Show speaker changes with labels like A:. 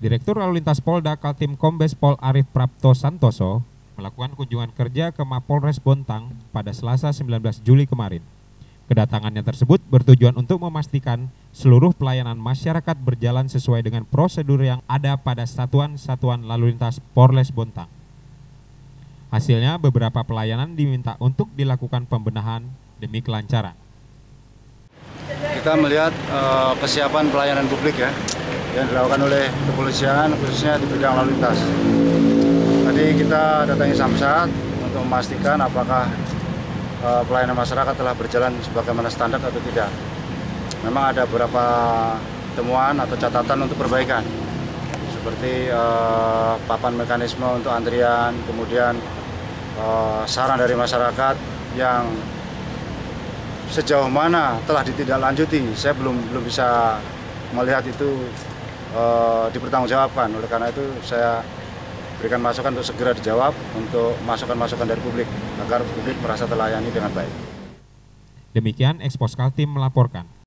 A: Direktur Lalu Lintas Polda Kaltim Kombes Pol Arif Prapto Santoso melakukan kunjungan kerja ke Mapolres Bontang pada Selasa 19 Juli kemarin. Kedatangannya tersebut bertujuan untuk memastikan seluruh pelayanan masyarakat berjalan sesuai dengan prosedur yang ada pada satuan-satuan lalu lintas Polres Bontang. Hasilnya beberapa pelayanan diminta untuk dilakukan pembenahan demi kelancaran.
B: Kita melihat uh, kesiapan pelayanan publik ya yang dilakukan oleh kepolisian khususnya di bidang lalu lintas. Tadi kita datangi Samsat untuk memastikan apakah uh, pelayanan masyarakat telah berjalan sebagaimana standar atau tidak. Memang ada beberapa temuan atau catatan untuk perbaikan seperti uh, papan mekanisme untuk antrian, kemudian uh, saran dari masyarakat yang sejauh mana telah ditindaklanjuti. Saya belum belum bisa melihat itu uh, dipertanggungjawabkan. Oleh karena itu saya berikan masukan untuk segera dijawab untuk masukan-masukan dari publik agar publik merasa terlayani dengan baik.
A: Demikian Ekspos Kaltim melaporkan.